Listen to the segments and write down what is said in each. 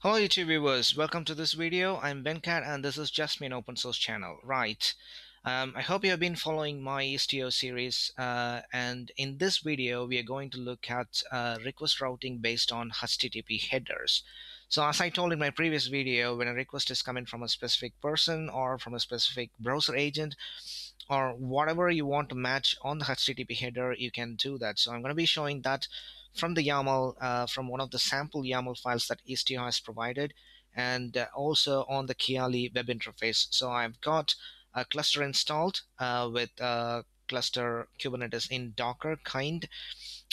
Hello YouTube viewers, welcome to this video. I'm Venkat and this is just me an open source channel. Right, um, I hope you have been following my Istio series uh, and in this video we are going to look at uh, request routing based on HTTP headers. So as I told in my previous video, when a request is coming from a specific person or from a specific browser agent, or whatever you want to match on the HTTP header, you can do that. So I'm going to be showing that from the YAML, uh, from one of the sample YAML files that Istio has provided, and uh, also on the Kiali web interface. So I've got a cluster installed uh, with cluster Kubernetes in Docker kind,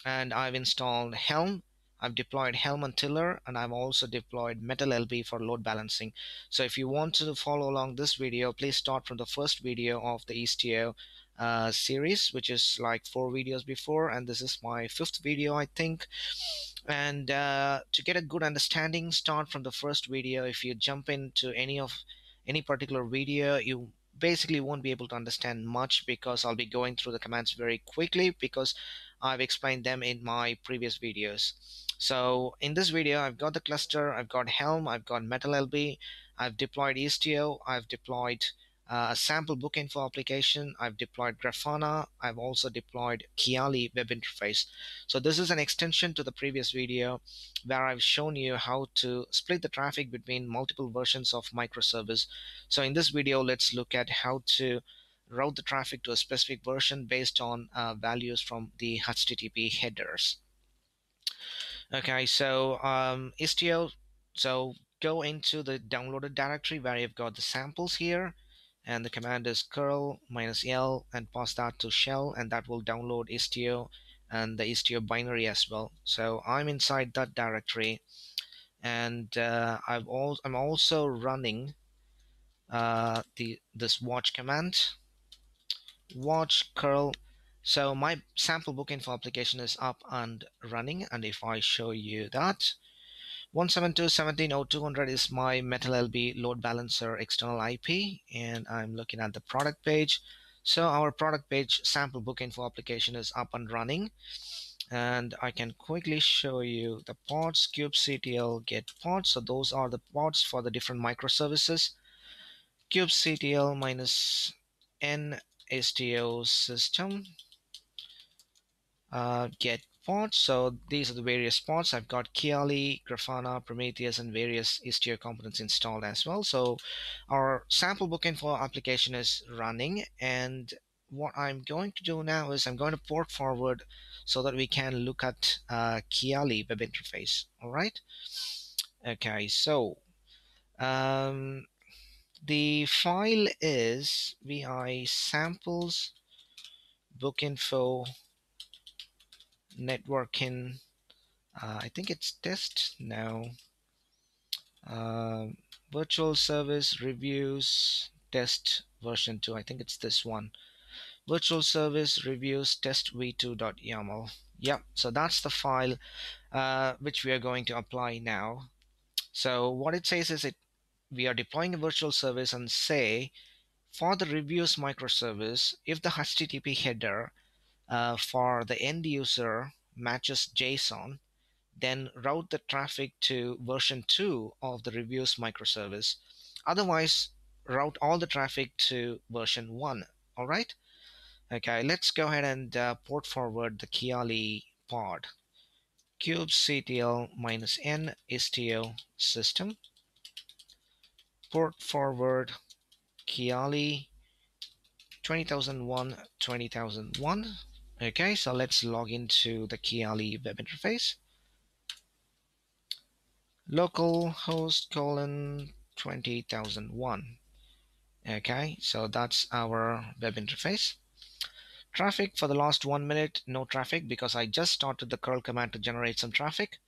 and I've installed Helm I've deployed Helm and Tiller and I've also deployed MetalLB for load balancing. So if you want to follow along this video, please start from the first video of the Istio uh, series, which is like four videos before, and this is my fifth video, I think. And uh, to get a good understanding, start from the first video. If you jump into any of any particular video, you basically won't be able to understand much because I'll be going through the commands very quickly because I've explained them in my previous videos. So in this video, I've got the cluster, I've got Helm, I've got MetalLB, I've deployed Istio, I've deployed uh, a sample book info application, I've deployed Grafana, I've also deployed Kiali web interface. So this is an extension to the previous video where I've shown you how to split the traffic between multiple versions of microservice. So in this video, let's look at how to route the traffic to a specific version based on uh, values from the HTTP headers. Okay, so um, Istio, so go into the downloaded directory where you've got the samples here and the command is curl minus l and pass that to shell and that will download Istio and the Istio binary as well. So I'm inside that directory and uh, I've all, I'm also running uh, the this watch command watch curl so my sample book info application is up and running. And if I show you that, 172.17.0200 is my MetalLB load balancer external IP. And I'm looking at the product page. So our product page sample book info application is up and running. And I can quickly show you the pods, kubectl get pods. So those are the pods for the different microservices. kubectl minus n Istio system uh, get pods. So these are the various pods. I've got Kiali, Grafana, Prometheus, and various Istio components installed as well. So our sample book info application is running. And what I'm going to do now is I'm going to port forward so that we can look at uh, Kiali web interface. All right. Okay, so um, the file is vi samples book info networking uh, I think it's test now. Uh, virtual service reviews test version 2 I think it's this one. Virtual service reviews test v2.yaml yep so that's the file uh, which we are going to apply now. So what it says is it we are deploying a virtual service and say for the reviews microservice if the HTTP header uh, for the end user matches Jason, then route the traffic to version 2 of the reviews microservice. Otherwise, route all the traffic to version 1. All right. Okay, let's go ahead and uh, port forward the Kiali pod. kubectl minus n istio system. Port forward Kiali 20001 20001 Okay, so let's log into the Kiali web interface. Localhost colon 20001. Okay, so that's our web interface. Traffic for the last one minute, no traffic because I just started the curl command to generate some traffic.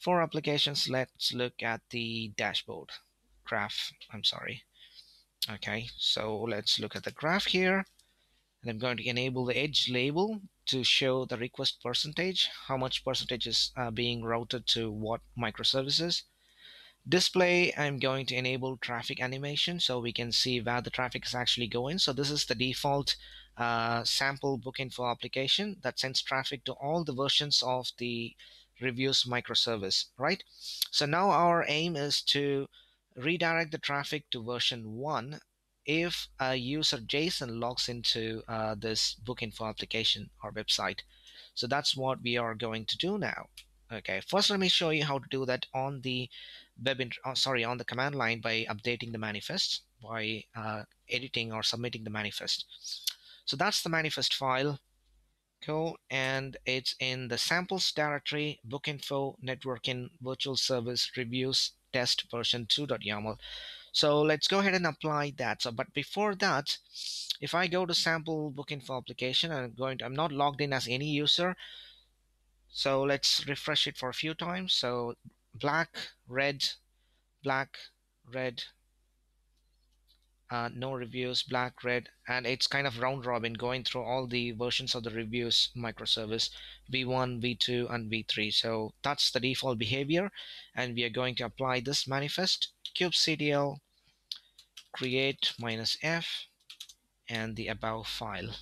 For applications, let's look at the dashboard graph. I'm sorry. Okay, so let's look at the graph here and I'm going to enable the edge label to show the request percentage, how much percentage is uh, being routed to what microservices. Display, I'm going to enable traffic animation so we can see where the traffic is actually going. So this is the default uh, sample book info application that sends traffic to all the versions of the reviews microservice, right? So now our aim is to redirect the traffic to version 1 if a user Jason logs into uh, this Bookinfo application or website. So that's what we are going to do now. Okay, first let me show you how to do that on the web, oh, sorry, on the command line by updating the manifest, by uh, editing or submitting the manifest. So that's the manifest file. Cool, and it's in the samples directory, bookinfo, networking, virtual service, reviews, test version 2.yaml. So let's go ahead and apply that. So, but before that, if I go to sample bookinfo application, I'm going to, I'm not logged in as any user. So let's refresh it for a few times. So black, red, black, red, uh, no reviews, black, red, and it's kind of round robin going through all the versions of the reviews microservice v1, v2, and v3. So that's the default behavior, and we are going to apply this manifest kubectl create minus f and the above file.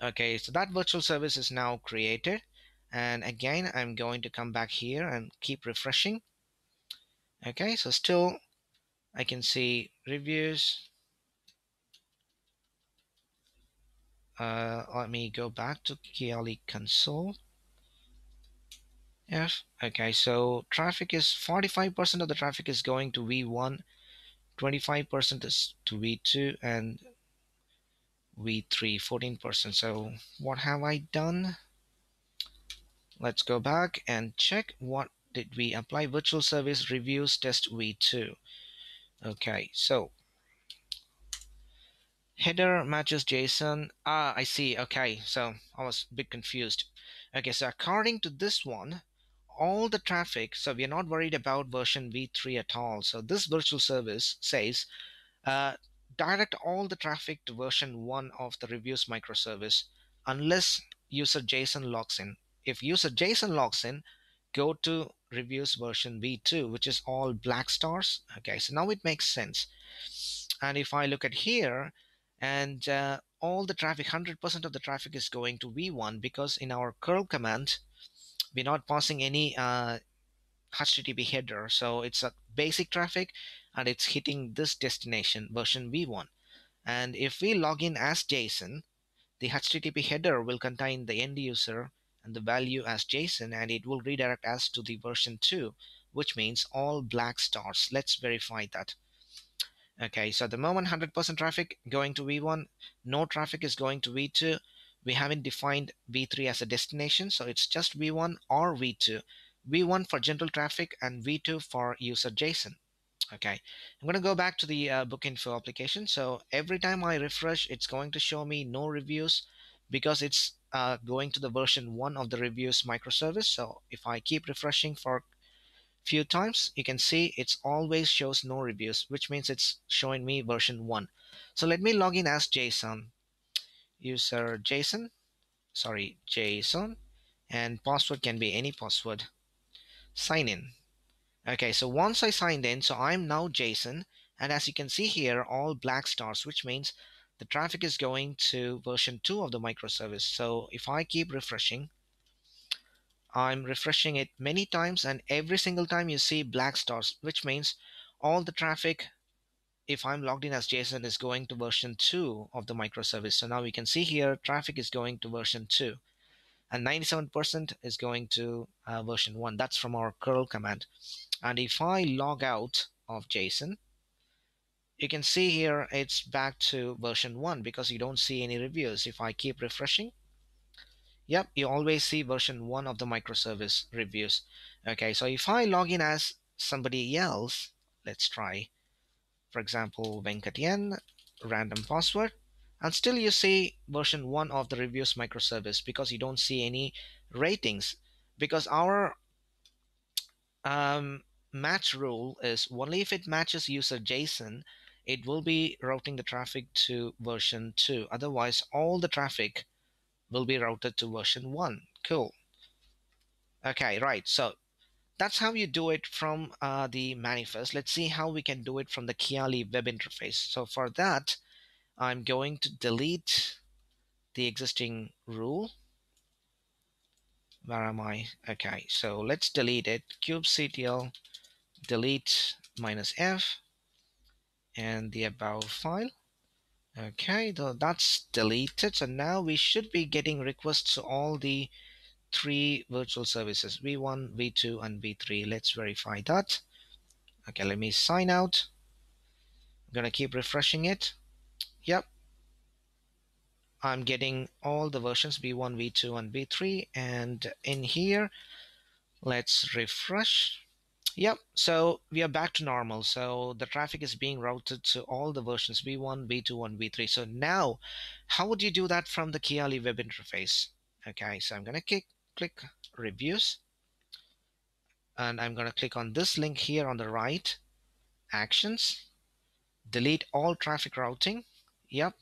Okay, so that virtual service is now created. And again I'm going to come back here and keep refreshing. Okay so still I can see reviews. Uh, let me go back to Kiali console. F. Okay so traffic is 45% of the traffic is going to V1 25% is to V2 and V3 14% so what have I done? Let's go back and check what did we apply. Virtual service reviews test v2 okay so header matches jason. Ah i see. Okay so i was a bit confused. Okay so according to this one all the traffic so we're not worried about version v3 at all so this virtual service says uh, direct all the traffic to version 1 of the reviews microservice unless user jason logs in if user Jason logs in, go to reviews version v2, which is all black stars. Okay, so now it makes sense. And if I look at here, and uh, all the traffic, 100% of the traffic is going to v1 because in our curl command, we're not passing any uh, HTTP header. So it's a basic traffic and it's hitting this destination version v1. And if we log in as Jason, the HTTP header will contain the end user and the value as Jason and it will redirect us to the version 2 which means all black stars. Let's verify that. Okay, so at the moment 100% traffic going to V1, no traffic is going to V2. We haven't defined V3 as a destination, so it's just V1 or V2. V1 for general traffic and V2 for user Jason. Okay, I'm going to go back to the uh, Bookinfo application. So every time I refresh, it's going to show me no reviews because it's uh, going to the version 1 of the reviews microservice. So if I keep refreshing for few times, you can see it's always shows no reviews, which means it's showing me version 1. So let me log in as Jason. User Jason, sorry, Jason, and password can be any password. Sign in. Okay, so once I signed in, so I'm now Jason, and as you can see here, all black stars, which means the traffic is going to version 2 of the microservice. So if I keep refreshing, I'm refreshing it many times and every single time you see black stars, which means all the traffic, if I'm logged in as Jason, is going to version 2 of the microservice. So now we can see here traffic is going to version 2 and 97% is going to uh, version 1. That's from our curl command. And if I log out of Jason, you can see here it's back to version 1 because you don't see any reviews. If I keep refreshing, yep, you always see version 1 of the microservice reviews. Okay, so if I log in as somebody else, let's try, for example, Venkatyan, random password, and still you see version 1 of the reviews microservice because you don't see any ratings because our um, match rule is only if it matches user Jason it will be routing the traffic to version 2. Otherwise, all the traffic will be routed to version 1. Cool. Okay, right. So that's how you do it from uh, the manifest. Let's see how we can do it from the Kiali web interface. So for that, I'm going to delete the existing rule. where am I okay so let's delete it kubectl delete minus f and the above file okay so that's deleted so now we should be getting requests to all the three virtual services v1 v2 and v3 let's verify that okay let me sign out I'm gonna keep refreshing it yep I'm getting all the versions v1 v2 and v3 and in here let's refresh Yep, so we are back to normal. So the traffic is being routed to all the versions v1, v2, and v3. So now, how would you do that from the Kiali web interface? Okay, so I'm going to click, click reviews. And I'm going to click on this link here on the right, actions, delete all traffic routing. Yep.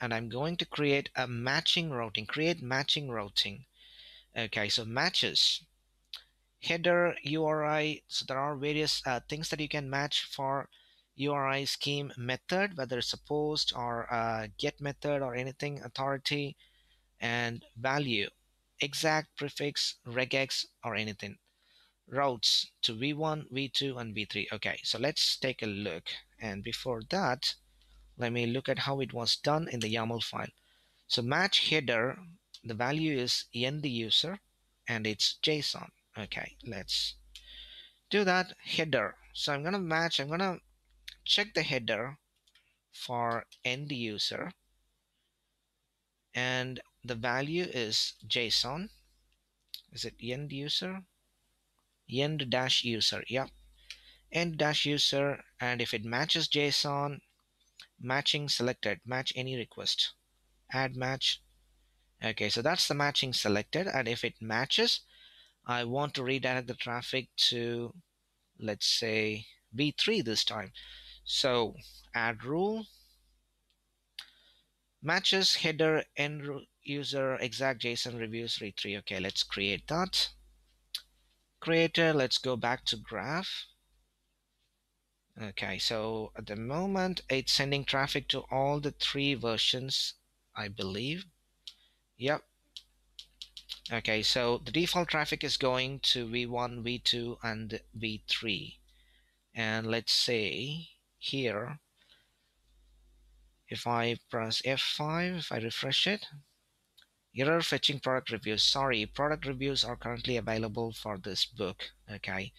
And I'm going to create a matching routing, create matching routing. Okay, so matches header URI. So there are various uh, things that you can match for URI scheme method, whether it's a post or a get method or anything, authority and value, exact prefix, regex or anything. Routes to V1, V2 and V3. Okay, so let's take a look. And before that, let me look at how it was done in the YAML file. So match header, the value is end user and it's Jason okay let's do that header so I'm gonna match I'm gonna check the header for end user and the value is Jason. Is it end user? End dash user yep. End dash user and if it matches Jason matching selected match any request. Add match. Okay so that's the matching selected and if it matches I want to redirect the traffic to, let's say, v3 this time. So add rule, matches header end user exact Jason reviews read 3. Okay, let's create that. Creator, let's go back to graph. Okay, so at the moment it's sending traffic to all the three versions, I believe. Yep, Okay, so the default traffic is going to V1, V2, and V3. And let's say here, if I press F5, if I refresh it, error fetching product reviews. Sorry, product reviews are currently available for this book. Okay,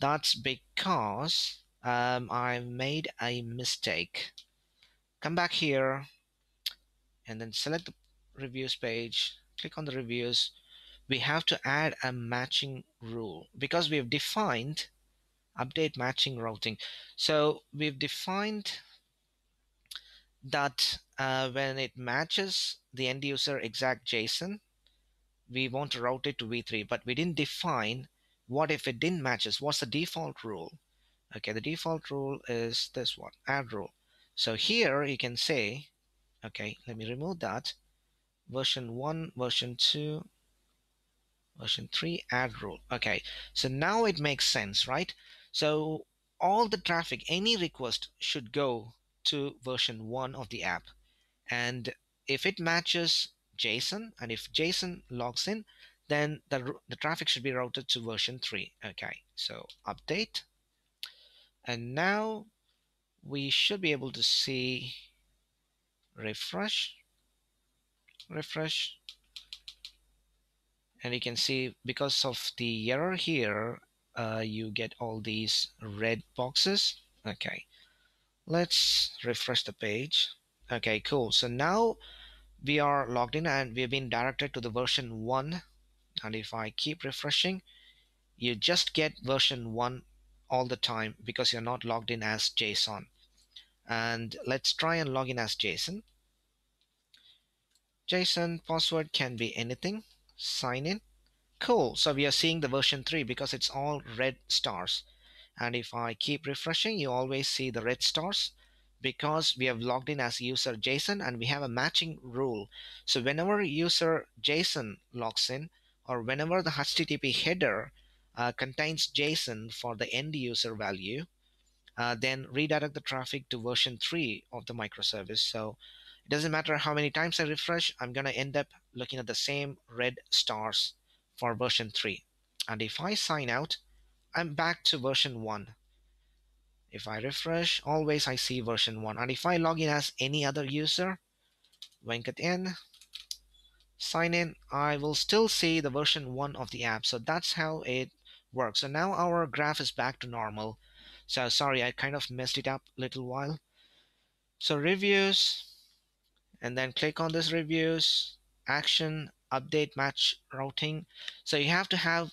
that's because um, I made a mistake. Come back here and then select the reviews page click on the reviews, we have to add a matching rule because we've defined update matching routing. So we've defined that uh, when it matches the end user exact Jason, we want to route it to V3, but we didn't define what if it didn't matches. What's the default rule? Okay, the default rule is this one, add rule. So here you can say, okay, let me remove that version 1, version 2, version 3, add rule. Okay, so now it makes sense, right? So all the traffic, any request should go to version 1 of the app. And if it matches Jason, and if Jason logs in, then the, the traffic should be routed to version 3. Okay, so update. And now we should be able to see refresh refresh and you can see because of the error here uh, you get all these red boxes okay let's refresh the page okay cool so now we are logged in and we've been directed to the version 1 and if I keep refreshing you just get version 1 all the time because you're not logged in as Jason and let's try and log in as Jason Jason password can be anything. Sign in. Cool. So we are seeing the version 3 because it's all red stars. And if I keep refreshing, you always see the red stars because we have logged in as user Jason and we have a matching rule. So whenever user Jason logs in or whenever the HTTP header uh, contains Jason for the end user value, uh, then redirect the traffic to version 3 of the microservice. So it doesn't matter how many times I refresh, I'm going to end up looking at the same red stars for version 3 and if I sign out I'm back to version 1 if I refresh always I see version 1 and if I log in as any other user Venkat in sign in I will still see the version 1 of the app. So that's how it works. So now our graph is back to normal. So sorry I kind of messed it up a little while. So reviews and then click on this reviews action update match routing. So you have to have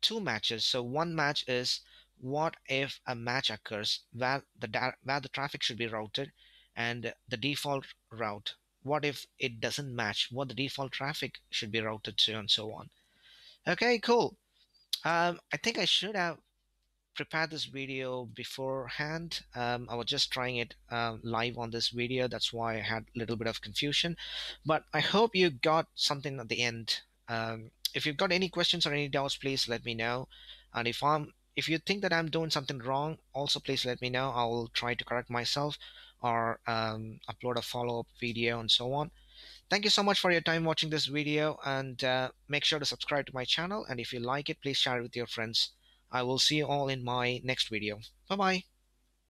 two matches. So one match is what if a match occurs where the where the traffic should be routed and the default route? What if it doesn't match? What the default traffic should be routed to and so on. Okay cool. Um, i think i should have prepared this video beforehand. Um, i was just trying it uh, live on this video. That's why i had a little bit of confusion. But i hope you got something at the end. Um, if you've got any questions or any doubts please let me know and if i'm if you think that i'm doing something wrong also please let me know i will try to correct myself or um, upload a follow-up video and so on. Thank you so much for your time watching this video and uh, make sure to subscribe to my channel and if you like it please share it with your friends. I will see you all in my next video. Bye bye.